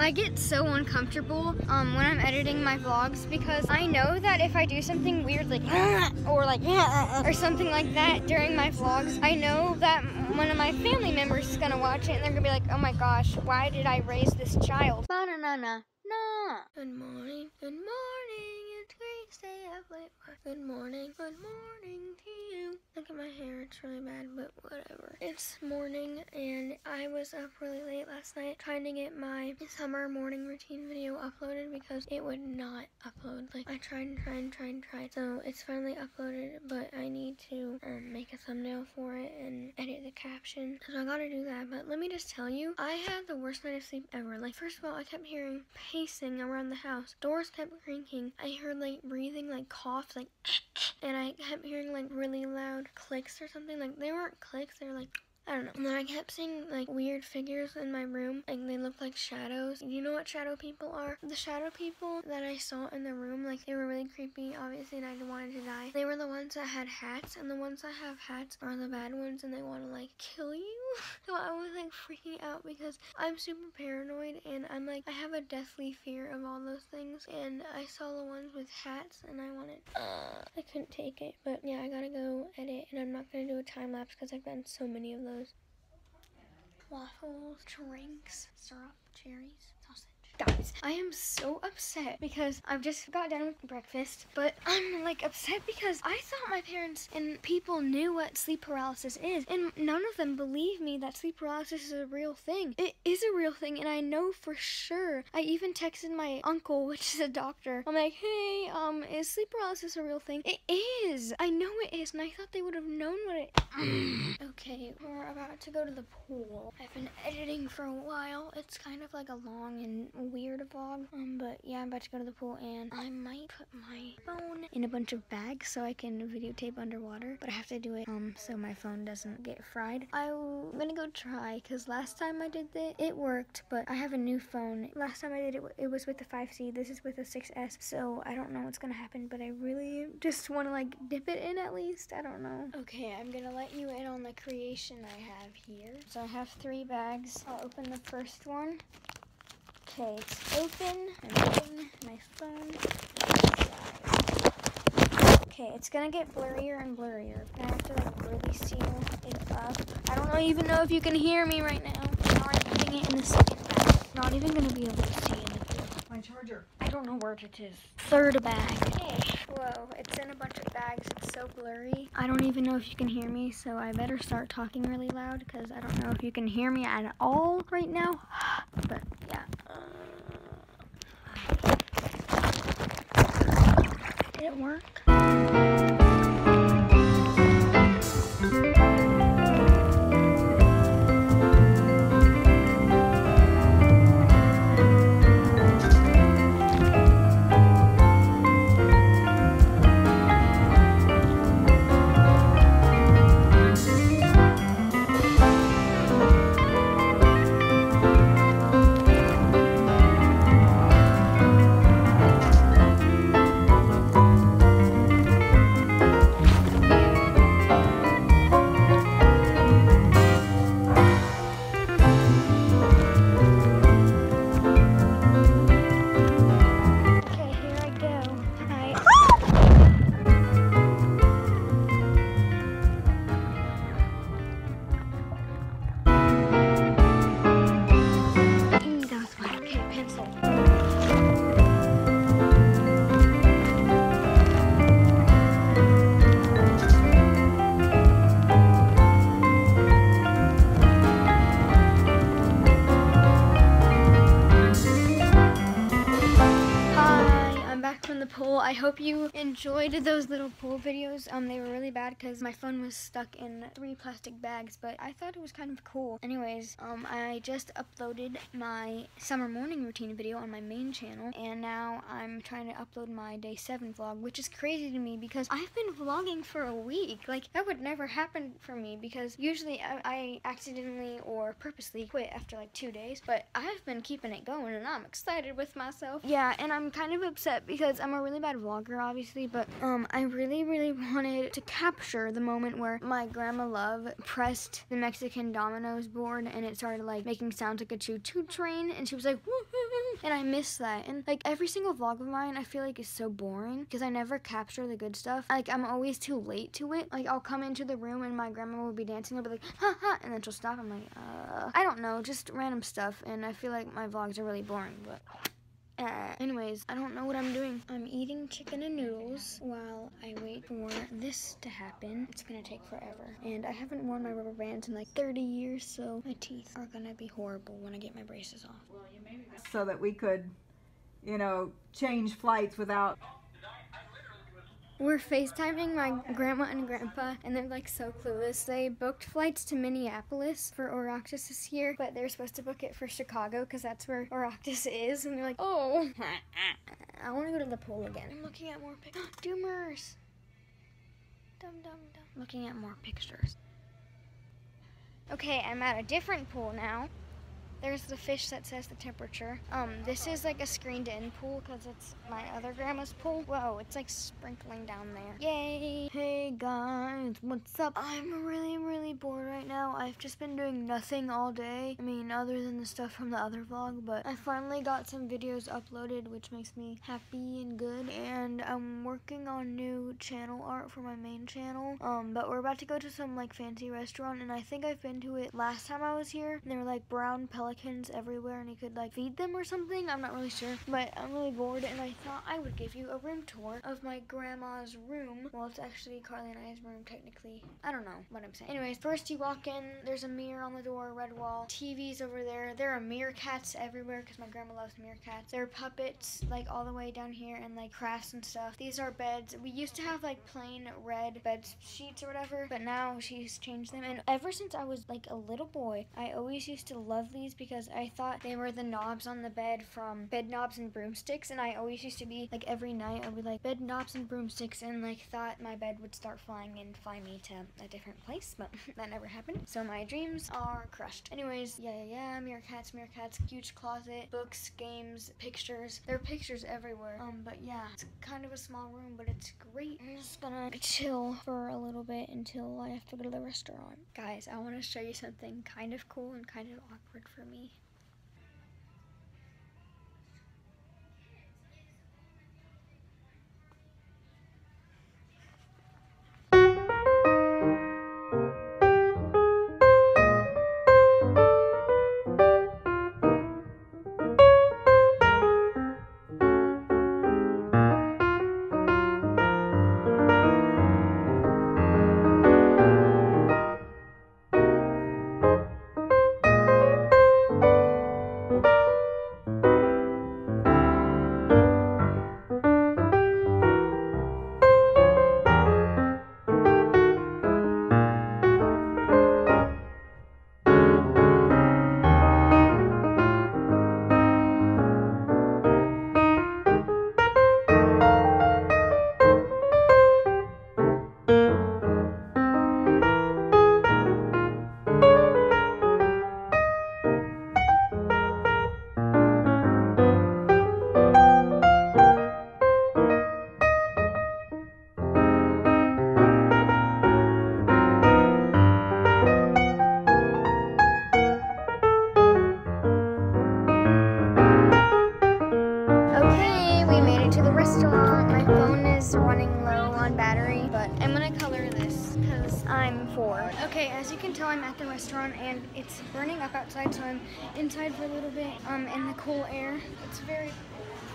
I get so uncomfortable um, when I'm editing my vlogs because I know that if I do something weird like or like or something like that during my vlogs, I know that one of my family members is gonna watch it and they're gonna be like, oh my gosh, why did I raise this child? Ba-na-na-na. Good morning, good morning. It's stay up late. Good morning, good morning at my hair, it's really bad, but whatever. It's morning and I was up really late last night trying to get my summer morning routine video uploaded because it would not upload. Like I tried and tried and tried and tried. So it's finally uploaded, but I need to um, make a thumbnail for it and edit the caption. So I gotta do that. But let me just tell you, I had the worst night of sleep ever. Like first of all, I kept hearing pacing around the house. Doors kept creaking. I heard like breathing, like coughs, like and I kept hearing like really loud clicks or something. Like they weren't clicks, they were like I don't know. And then I kept seeing like weird figures in my room, like they looked like shadows. You know what shadow people are? The shadow people that I saw in the room, like they were really creepy, obviously, and I wanted to die. They were the ones that had hats, and the ones that have hats are the bad ones, and they want to like kill you. so I was like freaking out because I'm super paranoid, and I'm like, I have a deathly fear of all those things. And I saw the ones with hats, and I wanted, uh, I couldn't take it. But yeah, I gotta go edit, and I'm not gonna do a time lapse because I've done so many of those waffles, drinks, syrup, cherries. Guys, I am so upset because I've just got done with breakfast, but I'm like upset because I thought my parents and people knew what sleep paralysis is, and none of them believe me that sleep paralysis is a real thing. It is a real thing, and I know for sure. I even texted my uncle, which is a doctor. I'm like, hey, um, is sleep paralysis a real thing? It is. I know it is, and I thought they would have known what it. okay, we're about to go to the pool. I've been editing for a while. It's kind of like a long and weird vlog. Um, but yeah, I'm about to go to the pool and I might put my phone in a bunch of bags so I can videotape underwater. But I have to do it um so my phone doesn't get fried. I'm gonna go try because last time I did it, it worked. But I have a new phone. Last time I did it, it was with the 5C. This is with a 6S. So I don't know what's gonna happen, but I really just want to like dip it in at least. I don't know. Okay, I'm gonna let you in on the creation I have here. So I have three bags. I'll open the first one. Okay, it's open. I'm open my phone. Okay, it's gonna get blurrier and blurrier. I have to like really seal it up. I don't know, even know if you can hear me right now. Now I'm putting it in the second bag. Not even gonna be able to see anything. My charger. I don't know where it is. Third bag. Okay. Whoa, it's in a bunch of bags. It's so blurry. I don't even know if you can hear me, so I better start talking really loud because I don't know if you can hear me at all right now. but yeah. Did it work? I hope you enjoyed those little pool videos. Um, they were really bad because my phone was stuck in three plastic bags, but I thought it was kind of cool. Anyways, um, I just uploaded my summer morning routine video on my main channel, and now I'm trying to upload my day seven vlog, which is crazy to me because I've been vlogging for a week. Like that would never happen for me because usually I, I accidentally or purposely quit after like two days, but I've been keeping it going, and I'm excited with myself. Yeah, and I'm kind of upset because I'm a really bad vlogger, obviously, but um, I really, really wanted to capture the moment where my grandma Love pressed the Mexican dominoes board and it started like making sounds like a choo-choo train, and she was like, and I miss that. And like every single vlog of mine, I feel like is so boring because I never capture the good stuff. Like I'm always too late to it. Like I'll come into the room and my grandma will be dancing. I'll be like, ha ha, and then she'll stop. I'm like, uh, I don't know, just random stuff. And I feel like my vlogs are really boring, but. Uh, anyways, I don't know what I'm doing. I'm eating chicken and noodles while I wait for this to happen. It's gonna take forever. And I haven't worn my rubber bands in like 30 years, so my teeth are gonna be horrible when I get my braces off. So that we could, you know, change flights without We're FaceTiming my grandma and grandpa, and they're like so clueless. They booked flights to Minneapolis for Oroctus this year, but they're supposed to book it for Chicago because that's where Oroctus is. And they're like, oh, I want to go to the pool again. I'm looking at more pictures. Doomers. Dum dum dum. Looking at more pictures. Okay, I'm at a different pool now. There's the fish that says the temperature. Um, this is like a screened-in pool because it's my other grandma's pool. Whoa, it's like sprinkling down there. Yay! Hey guys, what's up? I'm really, really bored right now. I've just been doing nothing all day. I mean, other than the stuff from the other vlog, but I finally got some videos uploaded, which makes me happy and good. And I'm working on new channel art for my main channel. Um, but we're about to go to some like fancy restaurant, and I think I've been to it last time I was here. And there were like brown pelicans everywhere and you could like feed them or something. I'm not really sure. But I'm really bored and I thought I would give you a room tour of my grandma's room. Well, it's actually Carly and I's room technically. I don't know what I'm saying. Anyways, first you walk in, there's a mirror on the door, red wall, TV's over there. There are meerkats everywhere because my grandma loves meerkats. There are puppets like all the way down here and like crafts and stuff. These are beds. We used to have like plain red bed sheets or whatever, but now she's changed them. And ever since I was like a little boy, I always used to love these because I thought they were the knobs on the bed from Bedknobs and Broomsticks. And I always used to be like every night I would like Bedknobs and Broomsticks and like thought my bed would start flying and fly me to a different place, but that never happened. So my dreams are crushed. Anyways, yeah, yeah, yeah, meerkats, meerkats, huge closet, books, games, pictures. There are pictures everywhere. Um, but yeah, it's kind of a small room, but it's great. I'm just gonna chill for a little bit until I have to go to the restaurant. Guys, I want to show you something kind of cool and kind of awkward for me. Okay, because I'm. Okay, as you can tell, I'm at the restaurant and it's burning up outside, so I'm inside for a little bit um, in the cool air. It's very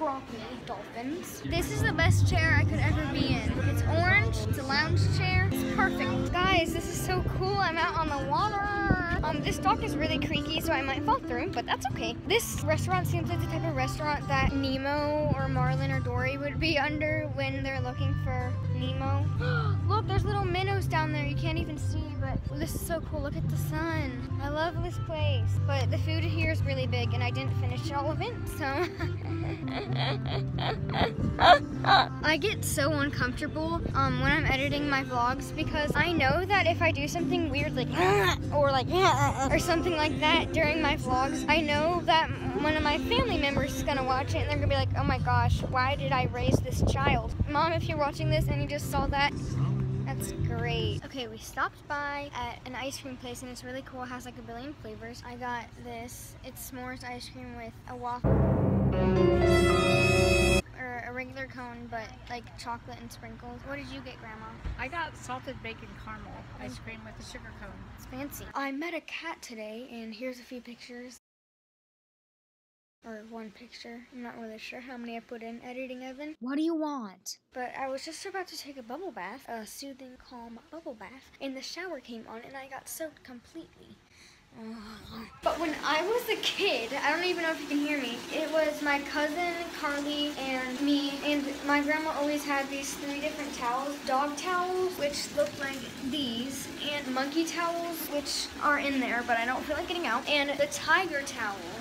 proppy dolphins. This is the best chair I could ever be in. It's orange, it's a lounge chair, it's perfect. Guys, this is so cool. I'm out on the water. Um, this dock is really creaky, so I might fall through, but that's okay. This restaurant seems like the type of restaurant that Nemo or Marlin or Dory would be under when they're looking for Nemo. Look, there's little minnows down there. You can't even see, but this is so cool. Look at the sun. I love this place. But the food here is really big, and I didn't finish all of it, so. I get so uncomfortable um, when I'm editing my vlogs because I know that if I do something weird like or like or something like that during my vlogs, I know that one of my family members is gonna watch it and they're gonna be like, oh my gosh, why did I raise this child? Mom, if you're watching this and you just saw that, that's great. Okay, we stopped by at an ice cream place and it's really cool. It has like a billion flavors. I got this. It's s'mores ice cream with a waffle. Or a regular cone, but like chocolate and sprinkles. What did you get, Grandma? I got salted bacon caramel ice cream with a sugar cone. It's fancy. I met a cat today and here's a few pictures. Or one picture. I'm not really sure how many I put in editing, Evan. What do you want? But I was just about to take a bubble bath, a soothing, calm bubble bath, and the shower came on, and I got soaked completely. But when I was a kid, I don't even know if you can hear me, it was my cousin Carly and me, and my grandma always had these three different towels. Dog towels, which look like these, and monkey towels, which are in there, but I don't feel like getting out, and the tiger towels.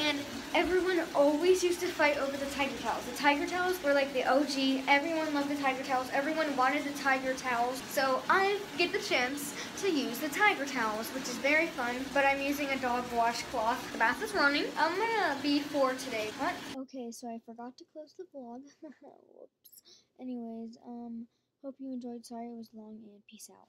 And everyone always used to fight over the tiger towels. The tiger towels were like the OG. Everyone loved the tiger towels. Everyone wanted the tiger towels. So I get the chance to use the tiger towels, which is very fun. But I'm using a dog washcloth. The bath is running. I'm gonna be four today. What? Okay, so I forgot to close the vlog. Whoops. Anyways, um, hope you enjoyed. Sorry it was long and peace out.